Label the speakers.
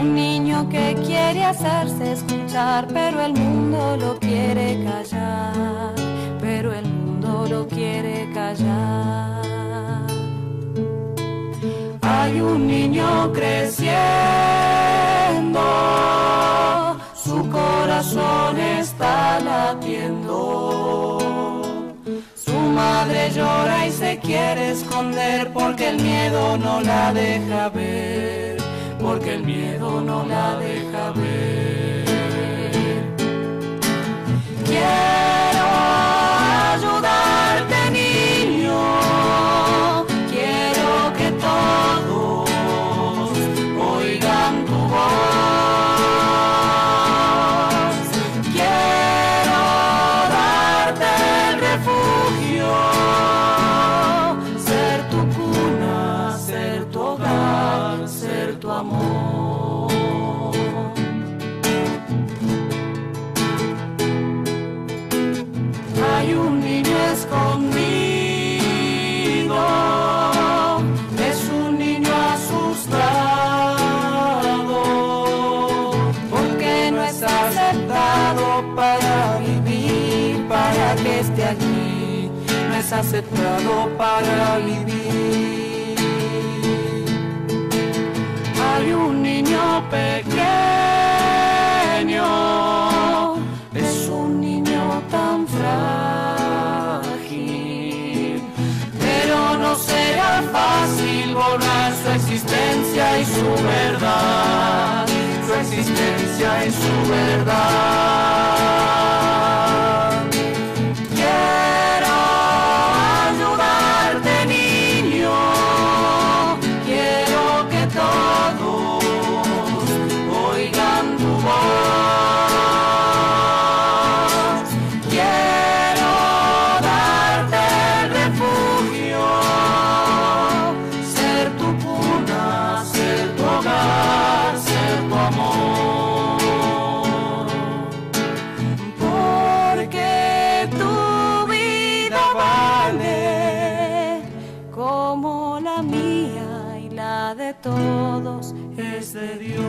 Speaker 1: Un niño que quiere hacerse escuchar, pero el mundo lo quiere callar, pero el mundo lo quiere callar. Hay un niño creciendo, su corazón está latiendo. Madre llora y se quiere esconder porque el miedo no la deja ver, porque el miedo no la deja ver. Hay un niño escondido, es un niño asustado, porque no es aceptado para vivir, para que esté allí, no es aceptado para vivir. Hay un niño pequeño, fácil borrar su existencia y su verdad, su existencia y su verdad. De todos es de Dios.